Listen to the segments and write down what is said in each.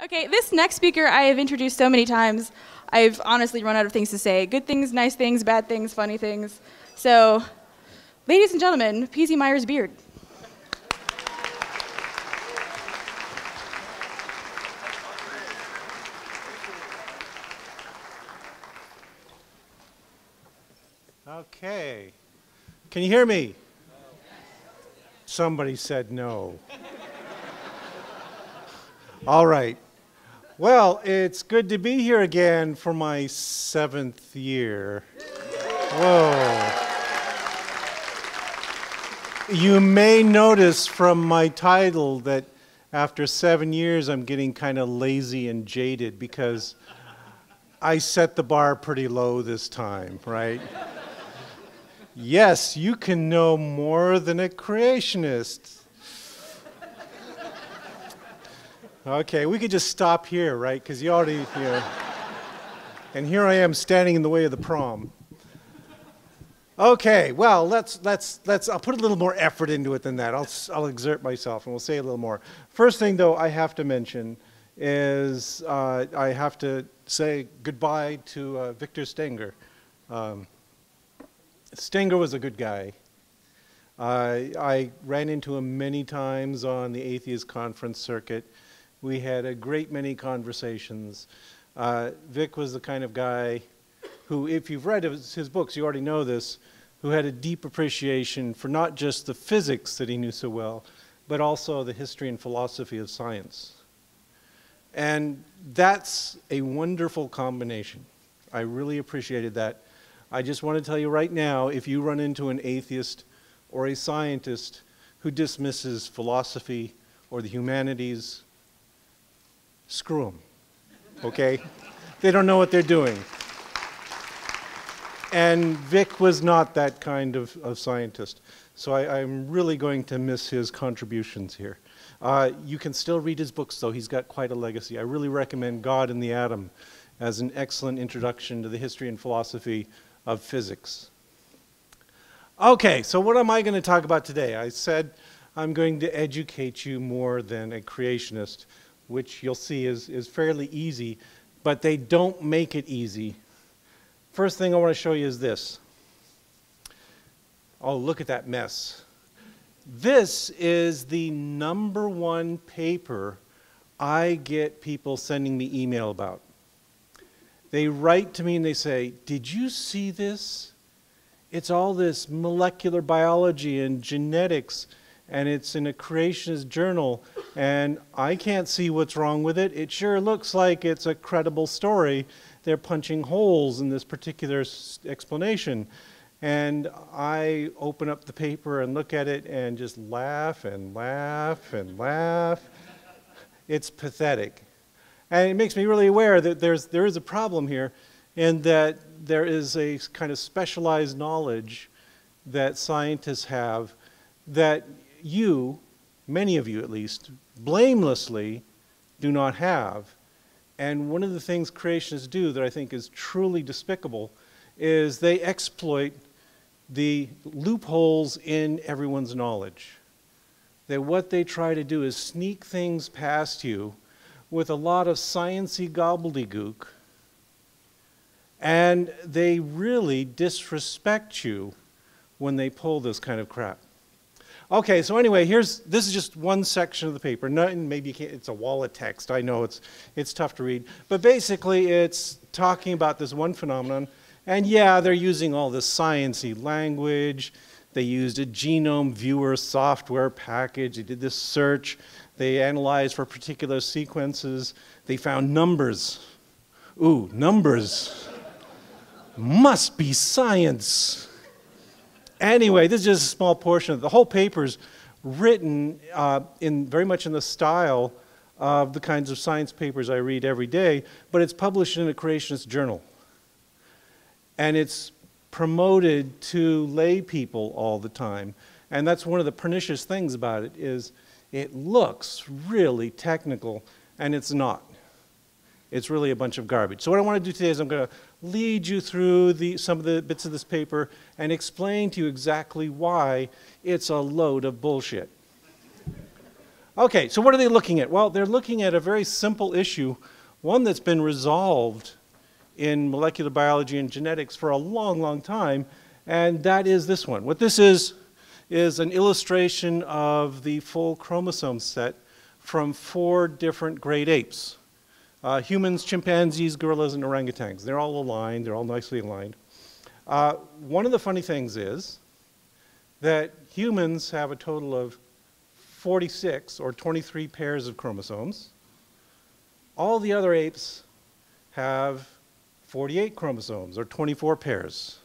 Okay, this next speaker I have introduced so many times, I've honestly run out of things to say. Good things, nice things, bad things, funny things. So, ladies and gentlemen, P.Z. Myers Beard. Okay. Can you hear me? Somebody said no. All right. Well, it's good to be here again for my seventh year. Whoa. You may notice from my title that after seven years I'm getting kind of lazy and jaded because I set the bar pretty low this time, right? yes, you can know more than a creationist. Okay, we could just stop here, right? Because you already, you know. and here I am standing in the way of the prom. Okay, well, let's, let's, let's, I'll put a little more effort into it than that. I'll, I'll exert myself and we'll say a little more. First thing, though, I have to mention is uh, I have to say goodbye to uh, Victor Stenger. Um, Stenger was a good guy. Uh, I ran into him many times on the atheist conference circuit. We had a great many conversations. Uh, Vic was the kind of guy who, if you've read his, his books, you already know this, who had a deep appreciation for not just the physics that he knew so well, but also the history and philosophy of science. And that's a wonderful combination. I really appreciated that. I just want to tell you right now if you run into an atheist or a scientist who dismisses philosophy or the humanities screw them, okay? they don't know what they're doing. And Vic was not that kind of, of scientist. So I, am really going to miss his contributions here. Uh, you can still read his books, though. He's got quite a legacy. I really recommend God and the Atom as an excellent introduction to the history and philosophy of physics. Okay, so what am I going to talk about today? I said I'm going to educate you more than a creationist which you'll see is, is fairly easy, but they don't make it easy. First thing I want to show you is this. Oh, look at that mess. This is the number one paper I get people sending me email about. They write to me and they say, Did you see this? It's all this molecular biology and genetics and it's in a creationist journal, and I can't see what's wrong with it. It sure looks like it's a credible story. They're punching holes in this particular explanation. And I open up the paper and look at it and just laugh and laugh and laugh. It's pathetic. And it makes me really aware that there's, there is a problem here, and that there is a kind of specialized knowledge that scientists have that you, many of you at least, blamelessly do not have. And one of the things creationists do that I think is truly despicable is they exploit the loopholes in everyone's knowledge. That what they try to do is sneak things past you with a lot of sciency gobbledygook, and they really disrespect you when they pull this kind of crap. Okay, so anyway, here's this is just one section of the paper. Maybe it's a wall of text. I know it's it's tough to read, but basically it's talking about this one phenomenon. And yeah, they're using all this sciency language. They used a genome viewer software package. They did this search. They analyzed for particular sequences. They found numbers. Ooh, numbers. Must be science. Anyway, this is just a small portion of the whole paper's written uh, in very much in the style of the kinds of science papers I read every day, but it's published in a creationist journal. And it's promoted to lay people all the time. And that's one of the pernicious things about it is it looks really technical and it's not. It's really a bunch of garbage. So what I want to do today is I'm going to lead you through the, some of the bits of this paper and explain to you exactly why it's a load of bullshit. Okay, so what are they looking at? Well, they're looking at a very simple issue, one that's been resolved in molecular biology and genetics for a long, long time, and that is this one. What this is, is an illustration of the full chromosome set from four different great apes. Uh, humans, chimpanzees, gorillas, and orangutans. They're all aligned, they're all nicely aligned. Uh, one of the funny things is that humans have a total of 46 or 23 pairs of chromosomes. All the other apes have 48 chromosomes or 24 pairs.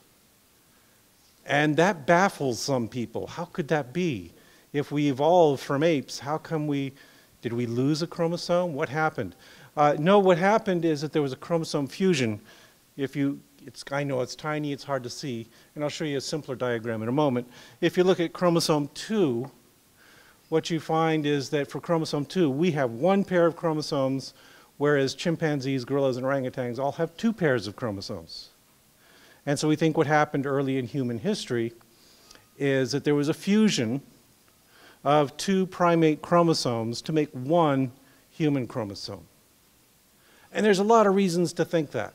And that baffles some people. How could that be? If we evolved from apes, how come we, did we lose a chromosome? What happened? Uh, no, what happened is that there was a chromosome fusion. If you, it's, I know it's tiny, it's hard to see, and I'll show you a simpler diagram in a moment. If you look at chromosome 2, what you find is that for chromosome 2, we have one pair of chromosomes, whereas chimpanzees, gorillas, and orangutans all have two pairs of chromosomes. And so we think what happened early in human history is that there was a fusion of two primate chromosomes to make one human chromosome. And there's a lot of reasons to think that.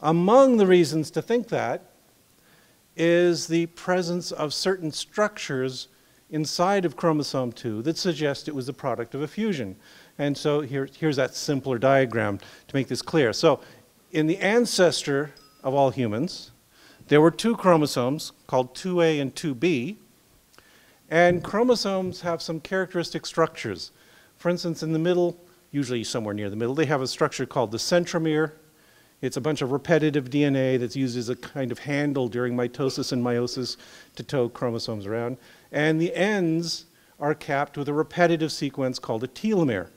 Among the reasons to think that is the presence of certain structures inside of chromosome 2 that suggest it was the product of a fusion. And so here, here's that simpler diagram to make this clear. So in the ancestor of all humans, there were two chromosomes called 2A and 2B. And chromosomes have some characteristic structures. For instance, in the middle, usually somewhere near the middle, they have a structure called the centromere. It's a bunch of repetitive DNA that's used as a kind of handle during mitosis and meiosis to tow chromosomes around. And the ends are capped with a repetitive sequence called a telomere.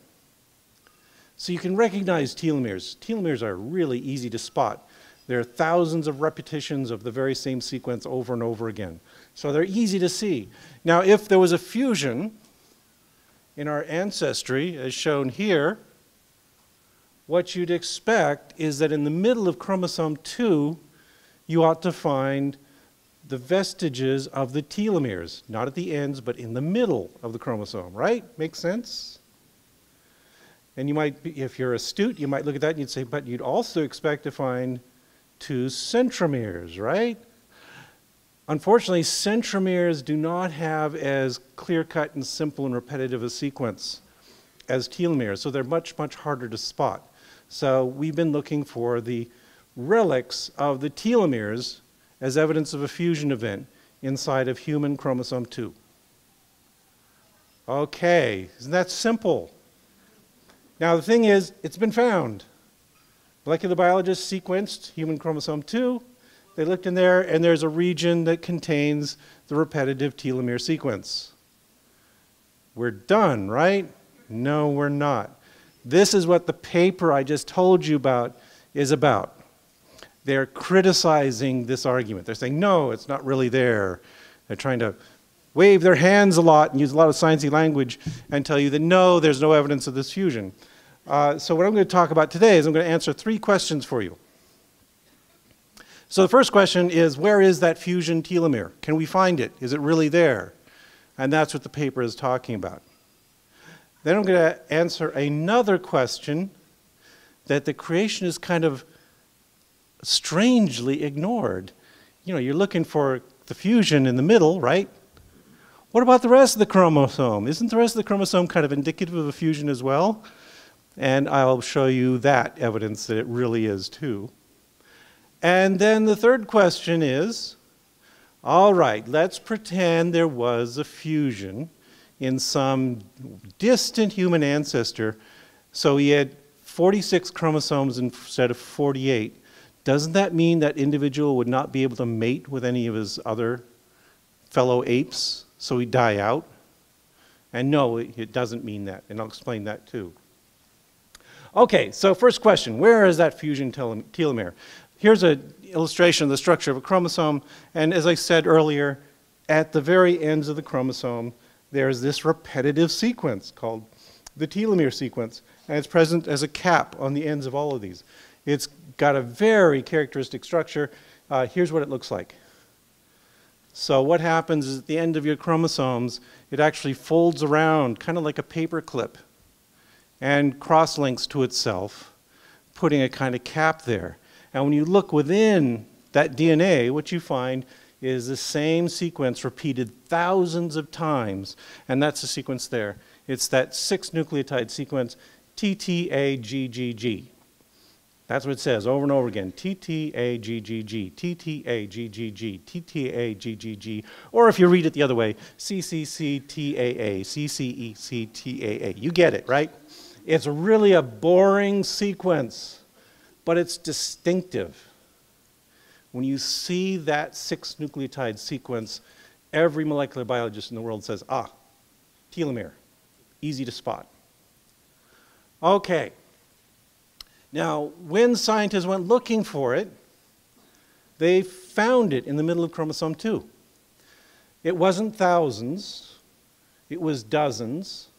So you can recognize telomeres. Telomeres are really easy to spot. There are thousands of repetitions of the very same sequence over and over again. So they're easy to see. Now, if there was a fusion in our ancestry, as shown here, what you'd expect is that in the middle of chromosome 2, you ought to find the vestiges of the telomeres, not at the ends, but in the middle of the chromosome, right? Makes sense? And you might, be, if you're astute, you might look at that and you'd say, but you'd also expect to find two centromeres, right? Unfortunately, centromeres do not have as clear-cut and simple and repetitive a sequence as telomeres, so they're much, much harder to spot. So we've been looking for the relics of the telomeres as evidence of a fusion event inside of human chromosome 2. Okay, isn't that simple? Now the thing is, it's been found. Molecular biologists sequenced human chromosome 2. They looked in there, and there's a region that contains the repetitive telomere sequence. We're done, right? No, we're not. This is what the paper I just told you about is about. They're criticizing this argument. They're saying, no, it's not really there. They're trying to wave their hands a lot and use a lot of sciencey language and tell you that no, there's no evidence of this fusion. Uh, so what I'm going to talk about today is I'm going to answer three questions for you. So the first question is, where is that fusion telomere? Can we find it? Is it really there? And that's what the paper is talking about. Then I'm going to answer another question that the creationists kind of strangely ignored. You know, you're looking for the fusion in the middle, right? What about the rest of the chromosome? Isn't the rest of the chromosome kind of indicative of a fusion as well? And I'll show you that evidence that it really is too. And then the third question is, all right, let's pretend there was a fusion in some distant human ancestor. So he had 46 chromosomes instead of 48. Doesn't that mean that individual would not be able to mate with any of his other fellow apes, so he'd die out? And no, it doesn't mean that, and I'll explain that too. Okay, so first question, where is that fusion telomere? Here's an illustration of the structure of a chromosome, and as I said earlier, at the very ends of the chromosome, there's this repetitive sequence called the telomere sequence, and it's present as a cap on the ends of all of these. It's got a very characteristic structure. Uh, here's what it looks like. So what happens is at the end of your chromosomes, it actually folds around, kind of like a paper clip, and cross-links to itself, putting a kind of cap there. And when you look within that DNA, what you find is the same sequence repeated thousands of times, and that's the sequence there. It's that six nucleotide sequence, TTAGGG. That's what it says over and over again. TTAGGG, TTAGGG, TTAGGG. Or if you read it the other way, CCCTAA, CCECTAA. You get it, right? It's really a boring sequence, but it's distinctive. When you see that six nucleotide sequence, every molecular biologist in the world says, ah, telomere, easy to spot. Okay. Now, when scientists went looking for it, they found it in the middle of chromosome 2. It wasn't thousands, it was dozens.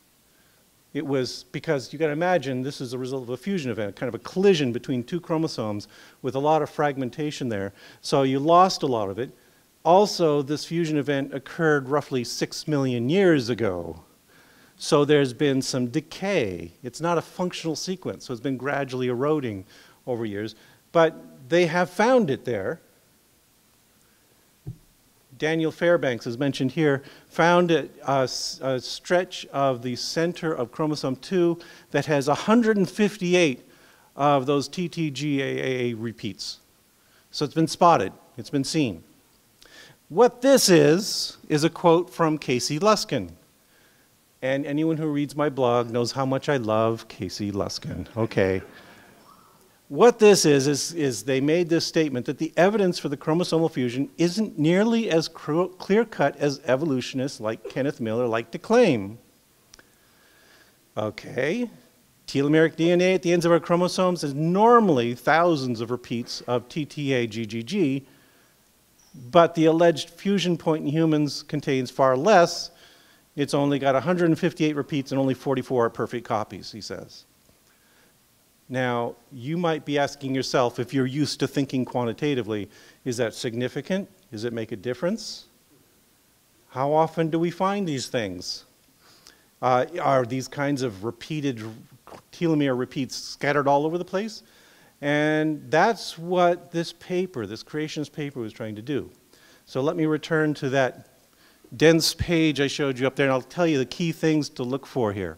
It was because you got to imagine this is a result of a fusion event, kind of a collision between two chromosomes with a lot of fragmentation there. So you lost a lot of it. Also, this fusion event occurred roughly six million years ago. So there's been some decay. It's not a functional sequence, so it's been gradually eroding over years. But they have found it there. Daniel Fairbanks, as mentioned here, found a, a, a, stretch of the center of chromosome 2 that has 158 of those TTGAA repeats. So it's been spotted, it's been seen. What this is, is a quote from Casey Luskin. And anyone who reads my blog knows how much I love Casey Luskin. Okay. What this is, is, is they made this statement that the evidence for the chromosomal fusion isn't nearly as clear cut as evolutionists like Kenneth Miller like to claim. Okay. Telomeric DNA at the ends of our chromosomes is normally thousands of repeats of TTA GGG, but the alleged fusion point in humans contains far less. It's only got 158 repeats and only 44 perfect copies, he says. Now, you might be asking yourself, if you're used to thinking quantitatively, is that significant? Does it make a difference? How often do we find these things? Uh, are these kinds of repeated telomere repeats scattered all over the place? And that's what this paper, this creationist paper, was trying to do. So let me return to that dense page I showed you up there, and I'll tell you the key things to look for here.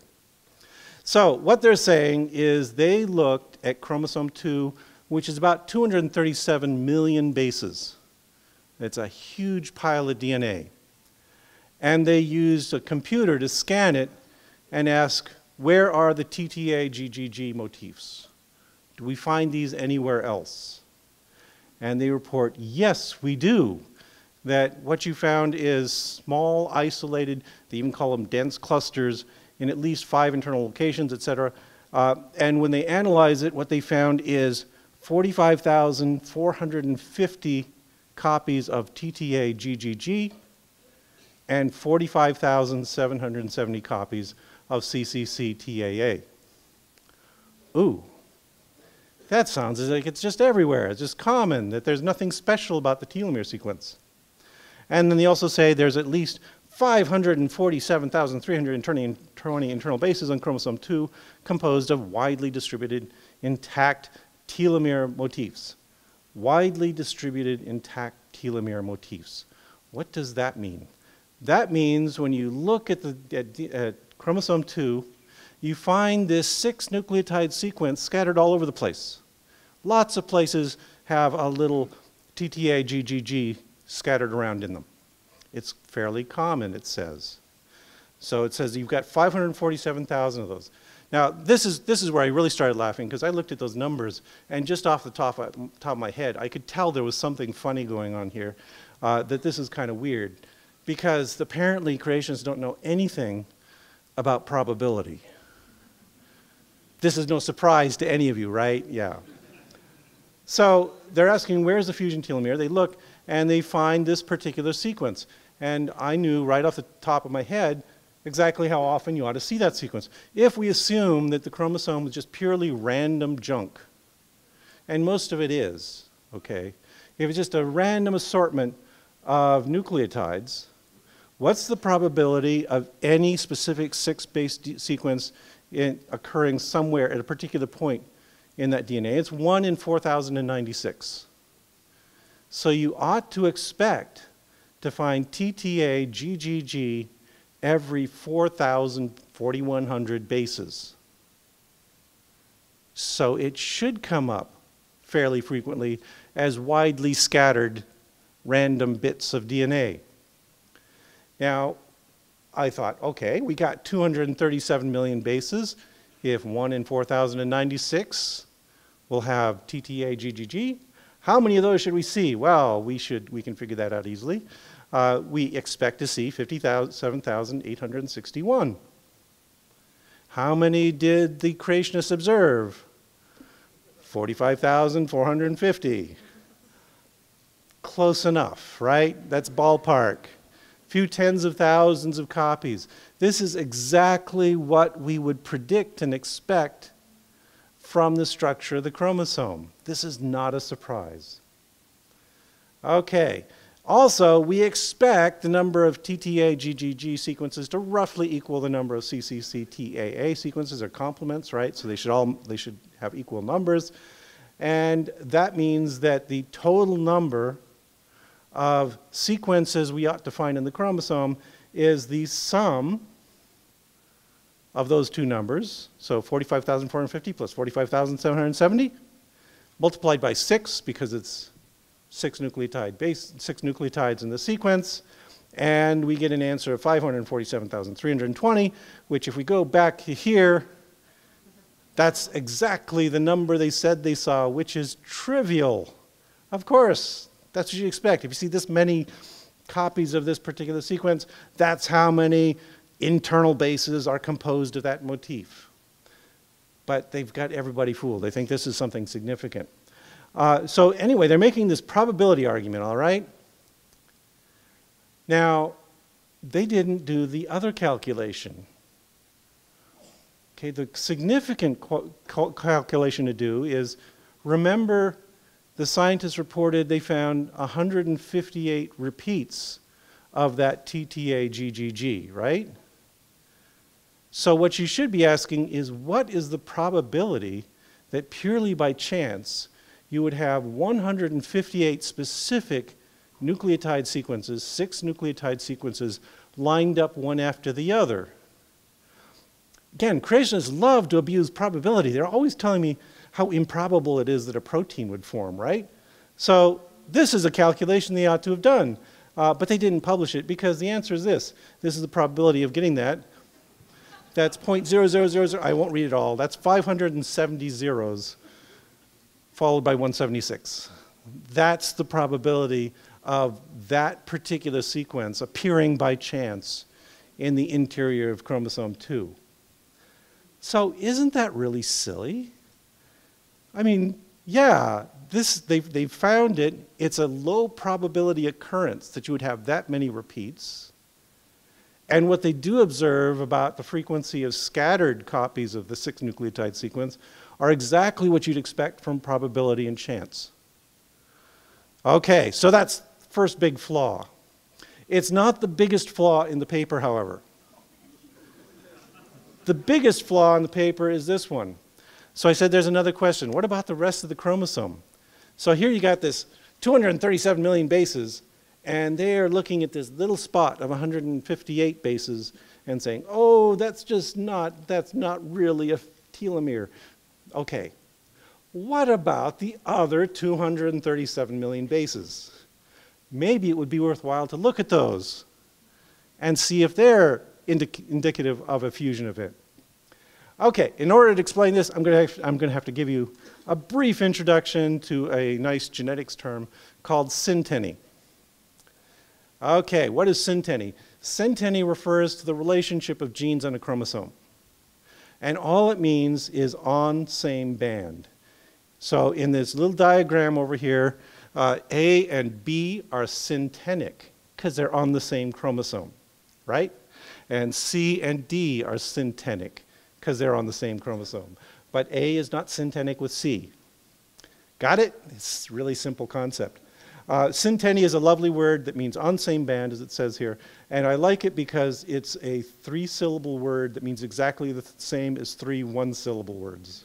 So what they're saying is they looked at chromosome 2, which is about 237 million bases. It's a huge pile of DNA. And they used a computer to scan it and ask, where are the TTA GGG motifs? Do we find these anywhere else? And they report, yes, we do. That what you found is small, isolated, they even call them dense clusters in at least five internal locations, et cetera. Uh, and when they analyze it, what they found is 45,450 copies of TTA GGG and 45,770 copies of CCC TAA. Ooh, that sounds like it's just everywhere. It's just common, that there's nothing special about the telomere sequence. And then they also say there's at least 547,320 internal bases on chromosome 2 composed of widely distributed intact telomere motifs. Widely distributed intact telomere motifs. What does that mean? That means when you look at, the, at, at chromosome 2, you find this six nucleotide sequence scattered all over the place. Lots of places have a little TTA GGG scattered around in them. It's fairly common, it says. So it says you've got 547,000 of those. Now, this is, this is where I really started laughing because I looked at those numbers, and just off the top of, top of my head, I could tell there was something funny going on here, uh, that this is kind of weird. Because apparently creationists don't know anything about probability. This is no surprise to any of you, right? Yeah. So they're asking, where's the fusion telomere? They look, and they find this particular sequence. And I knew right off the top of my head exactly how often you ought to see that sequence. If we assume that the chromosome is just purely random junk, and most of it is, okay, if it's just a random assortment of nucleotides, what's the probability of any specific six-base sequence in, occurring somewhere at a particular point in that DNA? It's 1 in 4,096. So you ought to expect to find TTA, GGG every 4,000, 4,100 bases. So it should come up fairly frequently as widely scattered random bits of DNA. Now, I thought, okay, we got 237 million bases. If 1 in 4,096 will have TTA GGG, how many of those should we see? Well, we, should, we can figure that out easily. Uh, we expect to see 57,861. How many did the creationists observe? 45,450. Close enough, right? That's ballpark. Few tens of thousands of copies. This is exactly what we would predict and expect from the structure of the chromosome. This is not a surprise. Okay. Also, we expect the number of TTA GGG sequences to roughly equal the number of CCCTAA sequences or complements, right? So they should all they should have equal numbers. And that means that the total number of sequences we ought to find in the chromosome is the sum of those two numbers. So 45,450 plus 45,770 multiplied by 6 because it's six nucleotide base, six nucleotides in the sequence, and we get an answer of 547,320, which if we go back to here, that's exactly the number they said they saw, which is trivial. Of course, that's what you expect. If you see this many copies of this particular sequence, that's how many internal bases are composed of that motif. But they've got everybody fooled. They think this is something significant. Uh, so anyway, they're making this probability argument, all right? Now, they didn't do the other calculation. Okay, the significant calculation to do is remember the scientists reported they found 158 repeats of that TTA GGG, right? So what you should be asking is what is the probability that purely by chance you would have 158 specific nucleotide sequences, six nucleotide sequences, lined up one after the other. Again, creationists love to abuse probability. They're always telling me how improbable it is that a protein would form, right? So this is a calculation they ought to have done, uh, but they didn't publish it because the answer is this. This is the probability of getting that. That's 0.0000, I won't read it all. That's 570 zeros followed by 176. That's the probability of that particular sequence appearing by chance in the interior of chromosome 2. So isn't that really silly? I mean, yeah, this, they've, they've found it. It's a low probability occurrence that you would have that many repeats. And what they do observe about the frequency of scattered copies of the six nucleotide sequence are exactly what you'd expect from probability and chance. Okay, so that's first big flaw. It's not the biggest flaw in the paper, however. The biggest flaw in the paper is this one. So I said there's another question. What about the rest of the chromosome? So here you got this 237 million bases, and they are looking at this little spot of 158 bases and saying, oh, that's just not, that's not really a telomere. Okay, what about the other 237 million bases? Maybe it would be worthwhile to look at those and see if they're indicative of a fusion event. Okay, in order to explain this, I'm going to, I'm going to have to give you a brief introduction to a nice genetics term called synteny. Okay, what is synteny? Synteny refers to the relationship of genes on a chromosome. And all it means is on same band. So in this little diagram over here, uh, A and B are syntenic because they're on the same chromosome, right? And C and D are syntenic because they're on the same chromosome. But A is not syntenic with C. Got it? It's a really simple concept. Uh, is a lovely word that means on same band, as it says here. And I like it because it's a three syllable word that means exactly the same as three one syllable words.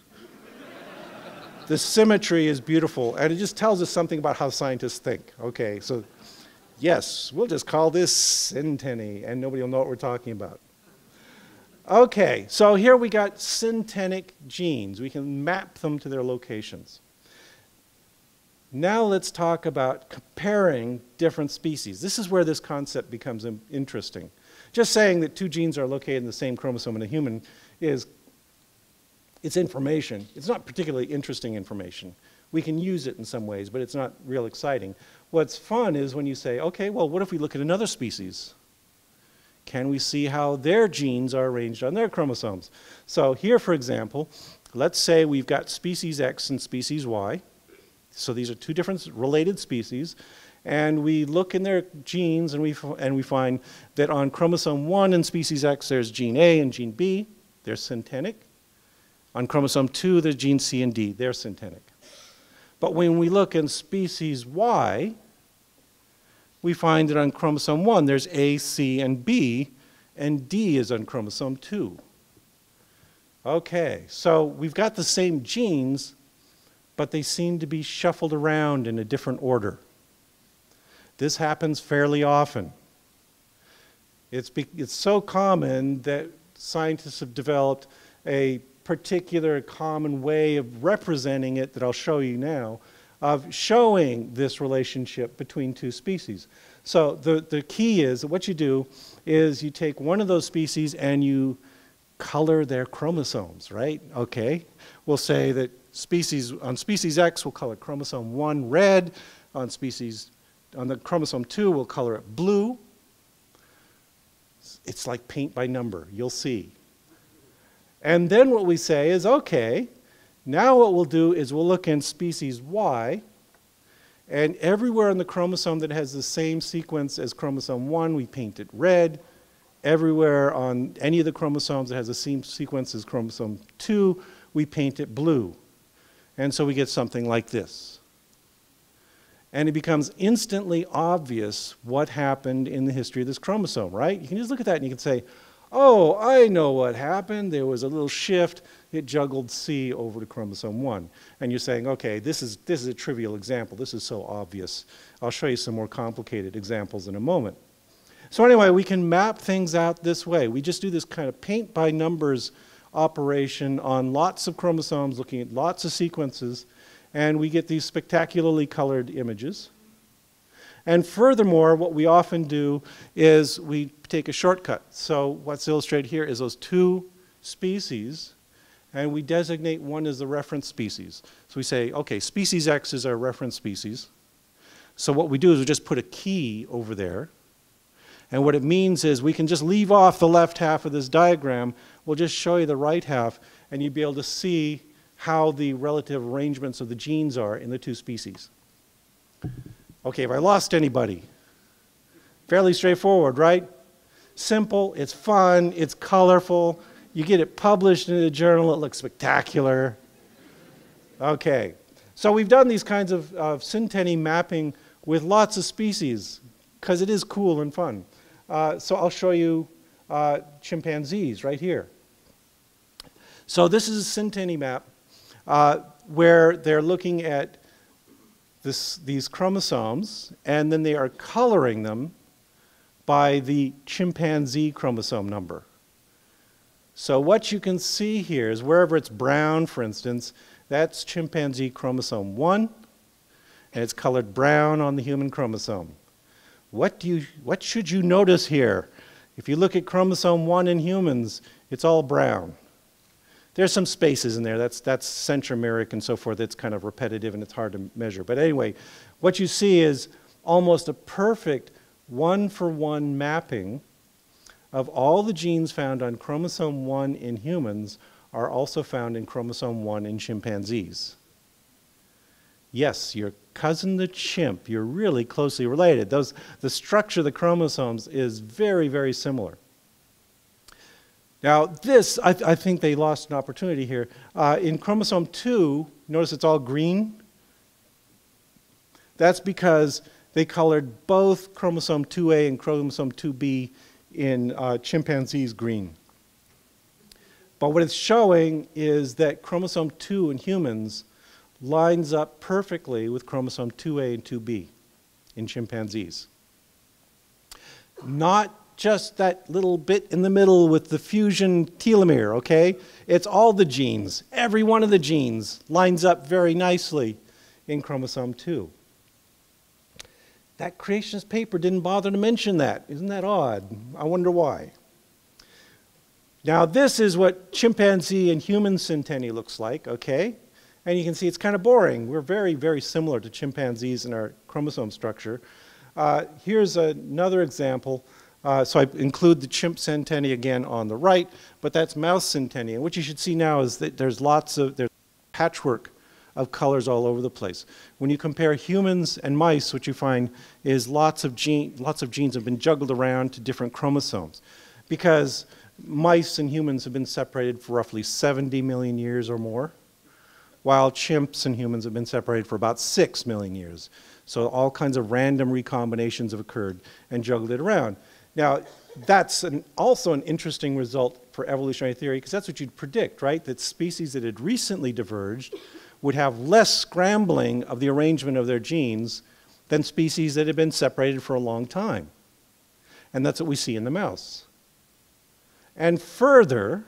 the symmetry is beautiful, and it just tells us something about how scientists think. Okay, so yes, we'll just call this synteny, and nobody will know what we're talking about. Okay, so here we got syntenic genes. We can map them to their locations. Now let's talk about comparing different species. This is where this concept becomes interesting. Just saying that two genes are located in the same chromosome in a human is it's information. It's not particularly interesting information. We can use it in some ways, but it's not real exciting. What's fun is when you say, okay, well, what if we look at another species? Can we see how their genes are arranged on their chromosomes? So here, for example, let's say we've got species X and species Y. So these are two different related species. And we look in their genes and we, and we find that on chromosome 1 in species X, there's gene A and gene B. They're syntenic. On chromosome 2, there's gene C and D. They're syntenic. But when we look in species Y, we find that on chromosome 1, there's A, C, and B, and D is on chromosome 2. Okay, so we've got the same genes, but they seem to be shuffled around in a different order. This happens fairly often. It's, it's so common that scientists have developed a particular common way of representing it that I'll show you now, of showing this relationship between two species. So the, the key is that what you do is you take one of those species and you color their chromosomes, right? Okay. We'll say that species, on species X, we'll color chromosome 1 red. On species, on the chromosome 2, we'll color it blue. It's like paint by number, you'll see. And then what we say is, okay, now what we'll do is we'll look in species Y, and everywhere on the chromosome that has the same sequence as chromosome 1, we paint it red. Everywhere on any of the chromosomes that has the same sequence as chromosome 2, we paint it blue. And so we get something like this. And it becomes instantly obvious what happened in the history of this chromosome, right? You can just look at that and you can say, oh, I know what happened. There was a little shift. It juggled C over to chromosome 1. And you're saying, okay, this is, this is a trivial example. This is so obvious. I'll show you some more complicated examples in a moment. So anyway, we can map things out this way. We just do this kind of paint by numbers operation on lots of chromosomes, looking at lots of sequences, and we get these spectacularly colored images. And furthermore, what we often do is we take a shortcut. So what's illustrated here is those two species, and we designate one as the reference species. So we say, okay, species X is our reference species. So what we do is we just put a key over there. And what it means is we can just leave off the left half of this diagram We'll just show you the right half, and you'll be able to see how the relative arrangements of the genes are in the two species. Okay, have I lost anybody? Fairly straightforward, right? Simple, it's fun, it's colorful. You get it published in a journal, it looks spectacular. Okay, so we've done these kinds of, of synteny mapping with lots of species because it is cool and fun. Uh, so I'll show you uh, chimpanzees right here. So this is a synteny map uh, where they're looking at this, these chromosomes and then they are coloring them by the chimpanzee chromosome number. So what you can see here is wherever it's brown, for instance, that's chimpanzee chromosome 1, and it's colored brown on the human chromosome. What, do you, what should you notice here? If you look at chromosome 1 in humans, it's all brown. There's some spaces in there. That's, that's centromeric and so forth. It's kind of repetitive and it's hard to measure. But anyway, what you see is almost a perfect one for one mapping of all the genes found on chromosome 1 in humans are also found in chromosome 1 in chimpanzees. Yes, your cousin the chimp, you're really closely related. Those, the structure of the chromosomes is very, very similar. Now, this, I, th I think they lost an opportunity here. Uh, in chromosome 2, notice it's all green. That's because they colored both chromosome 2A and chromosome 2B in uh, chimpanzees green. But what it's showing is that chromosome 2 in humans lines up perfectly with chromosome 2A and 2B in chimpanzees. Not just that little bit in the middle with the fusion telomere, okay? It's all the genes. Every one of the genes lines up very nicely in chromosome 2. That creationist paper didn't bother to mention that. Isn't that odd? I wonder why. Now, this is what chimpanzee and human synteny looks like, okay? And you can see it's kind of boring. We're very, very similar to chimpanzees in our chromosome structure. Uh, here's another example. Uh, so I include the chimp synteny again on the right, but that's mouse. And what you should see now is that there's lots of there's patchwork of colors all over the place. When you compare humans and mice, what you find is lots of, gene, lots of genes have been juggled around to different chromosomes. Because mice and humans have been separated for roughly 70 million years or more, while chimps and humans have been separated for about 6 million years. So all kinds of random recombinations have occurred and juggled it around. Now, that's an, also an interesting result for evolutionary theory because that's what you'd predict, right? That species that had recently diverged would have less scrambling of the arrangement of their genes than species that had been separated for a long time. And that's what we see in the mouse. And further,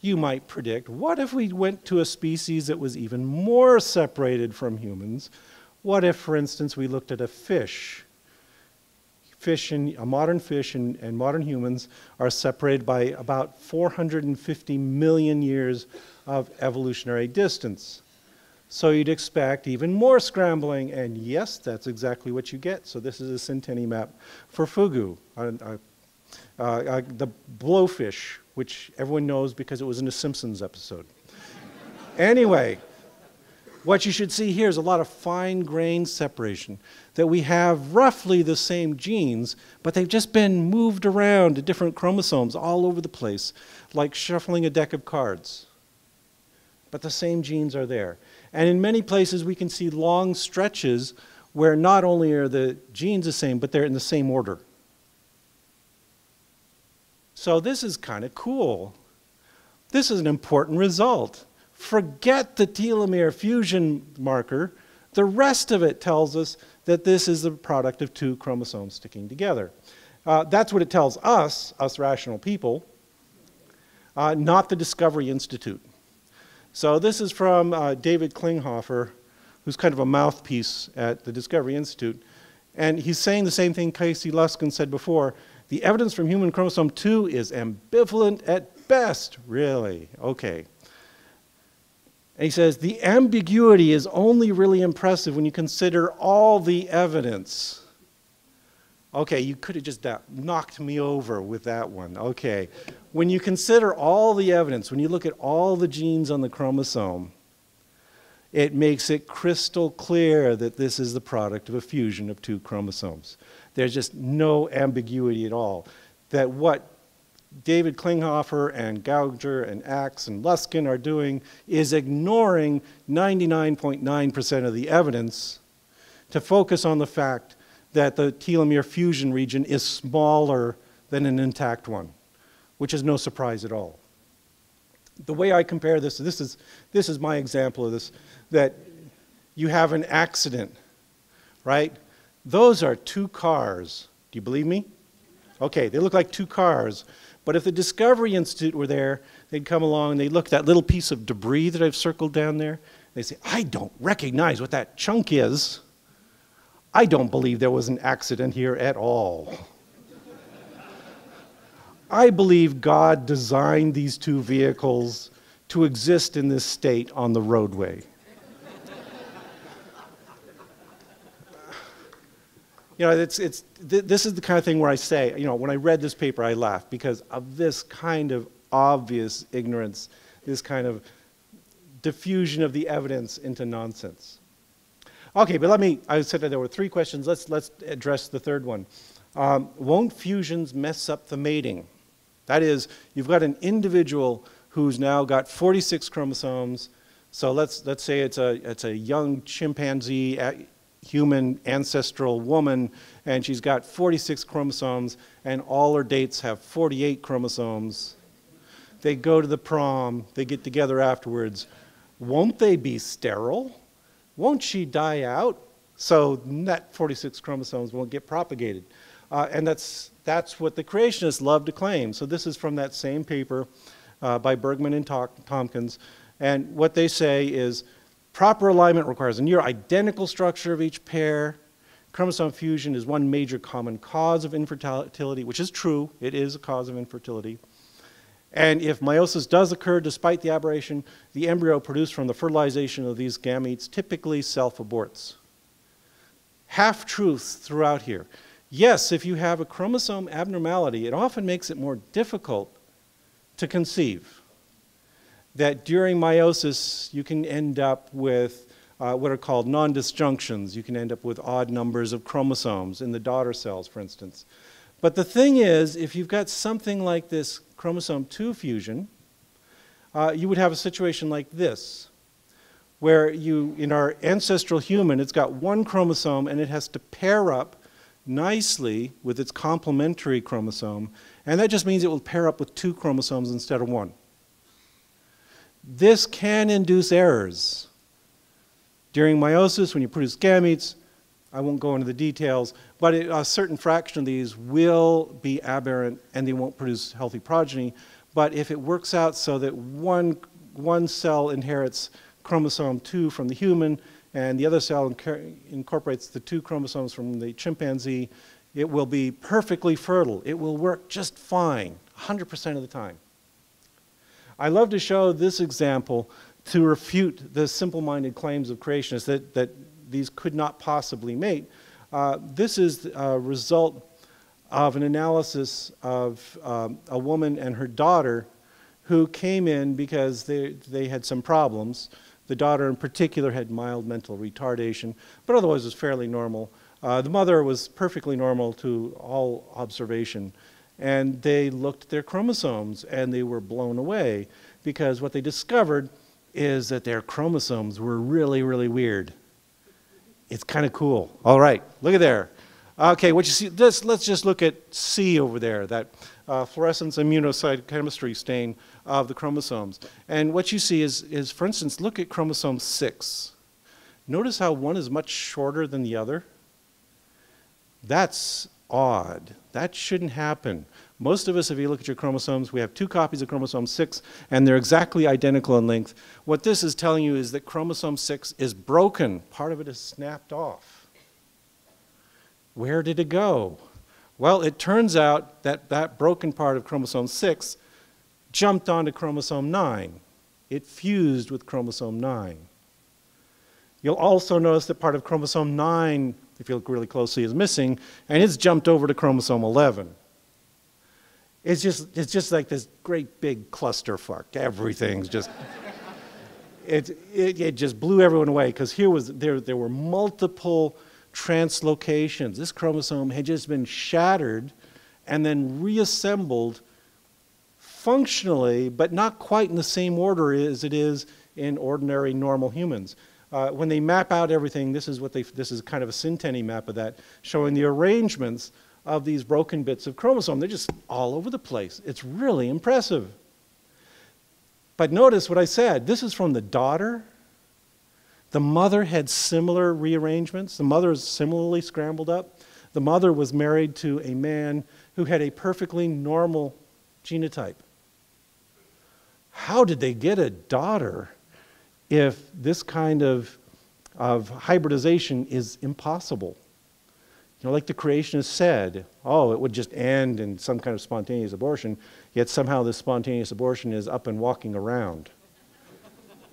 you might predict what if we went to a species that was even more separated from humans? What if, for instance, we looked at a fish? Fish and a modern fish and, and modern humans are separated by about 450 million years of evolutionary distance. So you'd expect even more scrambling, and yes, that's exactly what you get. So this is a synteny map for fugu, uh, uh, uh, the blowfish, which everyone knows because it was in a Simpsons episode. anyway, what you should see here is a lot of fine grained separation, that we have roughly the same genes, but they've just been moved around to different chromosomes all over the place, like shuffling a deck of cards. But the same genes are there. And in many places, we can see long stretches where not only are the genes the same, but they're in the same order. So this is kind of cool. This is an important result. Forget the telomere fusion marker. The rest of it tells us that this is the product of two chromosomes sticking together. Uh, that's what it tells us, us rational people, uh, not the Discovery Institute. So this is from uh, David Klinghoffer, who's kind of a mouthpiece at the Discovery Institute. And he's saying the same thing Casey Luskin said before. The evidence from human chromosome 2 is ambivalent at best. Really? Okay. And he says the ambiguity is only really impressive when you consider all the evidence. Okay, you could have just knocked me over with that one. Okay. When you consider all the evidence, when you look at all the genes on the chromosome, it makes it crystal clear that this is the product of a fusion of two chromosomes. There's just no ambiguity at all. That what David Klinghoffer and Gouger and Axe and Luskin are doing is ignoring 99.9% of the evidence to focus on the fact that the telomere fusion region is smaller than an intact one, which is no surprise at all. The way I compare this, this is, this is my example of this, that you have an accident, right? Those are two cars. Do you believe me? Okay, they look like two cars. But if the Discovery Institute were there, they'd come along and they'd look at that little piece of debris that I've circled down there. They say, I don't recognize what that chunk is. I don't believe there was an accident here at all. I believe God designed these two vehicles to exist in this state on the roadway. You know, it's, it's, th- this is the kind of thing where I say, you know, when I read this paper, I laughed because of this kind of obvious ignorance, this kind of diffusion of the evidence into nonsense. Okay, but let me, I said that there were three questions. Let's, let's address the third one. Um, won't fusions mess up the mating? That is, you've got an individual who's now got 46 chromosomes. So let's, let's say it's a, it's a young chimpanzee human ancestral woman, and she's got 46 chromosomes, and all her dates have 48 chromosomes. They go to the prom, they get together afterwards. Won't they be sterile? Won't she die out? So that 46 chromosomes won't get propagated. Uh, and that's, that's what the creationists love to claim. So this is from that same paper uh, by Bergman and Tomkins, And what they say is proper alignment requires a near identical structure of each pair. Chromosome fusion is one major common cause of infertility, which is true. It is a cause of infertility. And if meiosis does occur despite the aberration, the embryo produced from the fertilization of these gametes typically self aborts. Half truths throughout here. Yes, if you have a chromosome abnormality, it often makes it more difficult to conceive. That during meiosis, you can end up with uh, what are called non disjunctions. You can end up with odd numbers of chromosomes in the daughter cells, for instance. But the thing is, if you've got something like this chromosome 2 fusion, uh, you would have a situation like this, where you, in our ancestral human, it's got one chromosome and it has to pair up nicely with its complementary chromosome, and that just means it will pair up with two chromosomes instead of one. This can induce errors. During meiosis, when you produce gametes, I won't go into the details, but it, a certain fraction of these will be aberrant and they won't produce healthy progeny. But if it works out so that one, one cell inherits chromosome 2 from the human and the other cell incorporates the two chromosomes from the chimpanzee, it will be perfectly fertile. It will work just fine, 100% of the time. I love to show this example to refute the simple-minded claims of creationists that, that these could not possibly mate. Uh, this is a result of an analysis of um, a woman and her daughter who came in because they, they had some problems. The daughter, in particular, had mild mental retardation, but otherwise was fairly normal. Uh, the mother was perfectly normal to all observation. And they looked at their chromosomes and they were blown away because what they discovered is that their chromosomes were really, really weird. It's kind of cool. All right, look at there. Okay, what you see, this, let's just look at C over there, that uh, fluorescence immunocytochemistry stain of the chromosomes. And what you see is, is, for instance, look at chromosome 6. Notice how one is much shorter than the other? That's odd. That shouldn't happen. Most of us, if you look at your chromosomes, we have two copies of chromosome 6, and they're exactly identical in length. What this is telling you is that chromosome 6 is broken. Part of it is snapped off. Where did it go? Well, it turns out that that broken part of chromosome 6 jumped onto chromosome 9. It fused with chromosome 9. You'll also notice that part of chromosome 9, if you look really closely, is missing, and it's jumped over to chromosome 11. It's just, it's just like this great big clusterfuck. Everything's just, it, it, it just blew everyone away because here was, there, there were multiple translocations. This chromosome had just been shattered and then reassembled functionally, but not quite in the same order as it is in ordinary normal humans. Uh, when they map out everything, this is what they, this is kind of a synteny map of that, showing the arrangements of these broken bits of chromosome. They're just all over the place. It's really impressive. But notice what I said. This is from the daughter. The mother had similar rearrangements. The mother is similarly scrambled up. The mother was married to a man who had a perfectly normal genotype. How did they get a daughter if this kind of, of hybridization is impossible? You know, like the creationists said, oh, it would just end in some kind of spontaneous abortion, yet somehow this spontaneous abortion is up and walking around.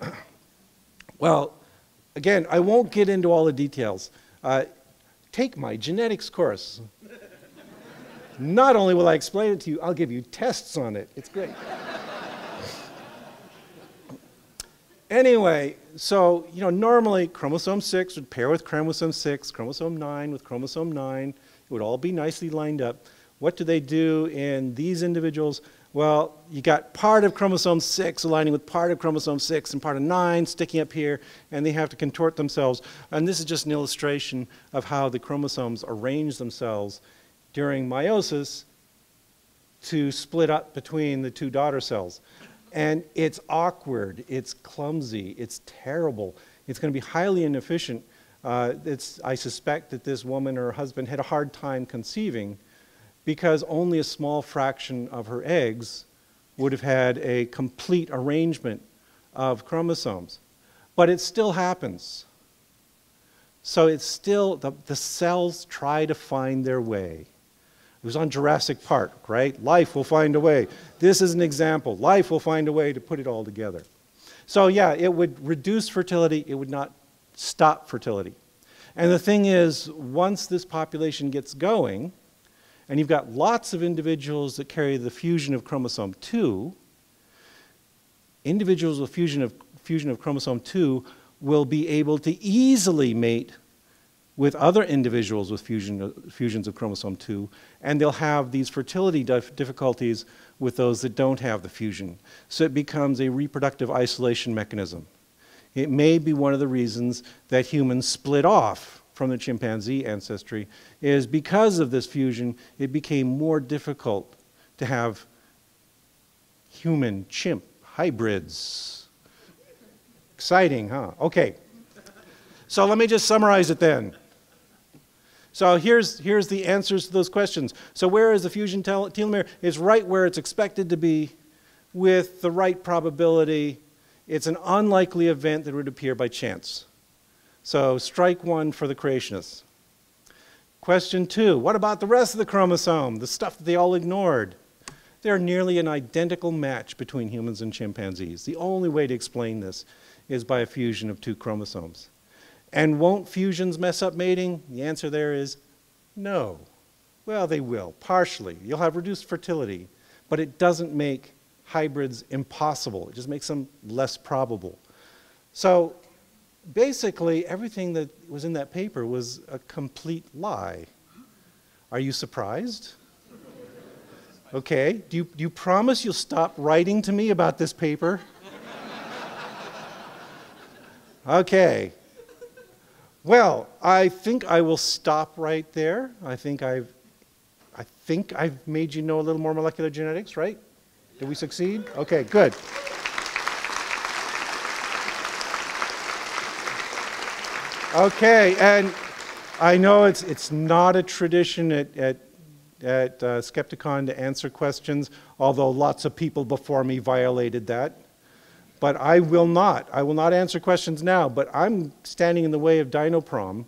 well, again, I won't get into all the details. Uh, take my genetics course. Not only will I explain it to you, I'll give you tests on it. It's great. Anyway, so, you know, normally chromosome 6 would pair with chromosome 6, chromosome 9 with chromosome 9. It would all be nicely lined up. What do they do in these individuals? Well, you got part of chromosome 6 aligning with part of chromosome 6 and part of 9 sticking up here, and they have to contort themselves. And this is just an illustration of how the chromosomes arrange themselves during meiosis to split up between the two daughter cells. And it's awkward, it's clumsy, it's terrible. It's going to be highly inefficient. Uh, I suspect that this woman or her husband had a hard time conceiving because only a small fraction of her eggs would have had a complete arrangement of chromosomes. But it still happens. So it's still, the, the cells try to find their way. It was on Jurassic Park, right? Life will find a way. This is an example. Life will find a way to put it all together. So, yeah, it would reduce fertility, it would not stop fertility. And the thing is, once this population gets going, and you've got lots of individuals that carry the fusion of chromosome 2, individuals with fusion of, fusion of chromosome 2 will be able to easily mate with other individuals with fusion, fusions of chromosome 2, and they'll have these fertility dif difficulties with those that don't have the fusion. So it becomes a reproductive isolation mechanism. It may be one of the reasons that humans split off from the chimpanzee ancestry is because of this fusion, it became more difficult to have human chimp hybrids. Exciting, huh? Okay. So let me just summarize it then. So here's, here's the answers to those questions. So where is the fusion tel telomere? It's right where it's expected to be with the right probability. It's an unlikely event that would appear by chance. So strike one for the creationists. Question two, what about the rest of the chromosome, the stuff that they all ignored? They're nearly an identical match between humans and chimpanzees. The only way to explain this is by a fusion of two chromosomes. And won't fusions mess up mating? The answer there is no. Well, they will, partially. You'll have reduced fertility, but it doesn't make hybrids impossible. It just makes them less probable. So basically, everything that was in that paper was a complete lie. Are you surprised? Okay. Do you, do you promise you'll stop writing to me about this paper? Okay. Well, I think I will stop right there. I think I've, I think I've made you know a little more molecular genetics, right? Did we succeed? Okay, good. Okay, and I know it's, it's not a tradition at, at, at uh, Skepticon to answer questions, although lots of people before me violated that. But I will not. I will not answer questions now, but I'm standing in the way of Dinoprom.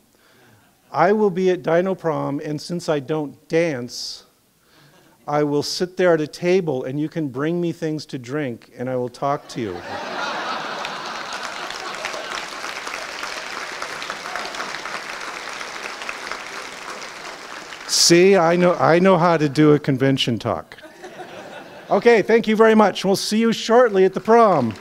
I will be at Dinoprom, and since I don't dance, I will sit there at a table and you can bring me things to drink and I will talk to you. See, I know, I know how to do a convention talk. Okay, thank you very much. We'll see you shortly at the prom.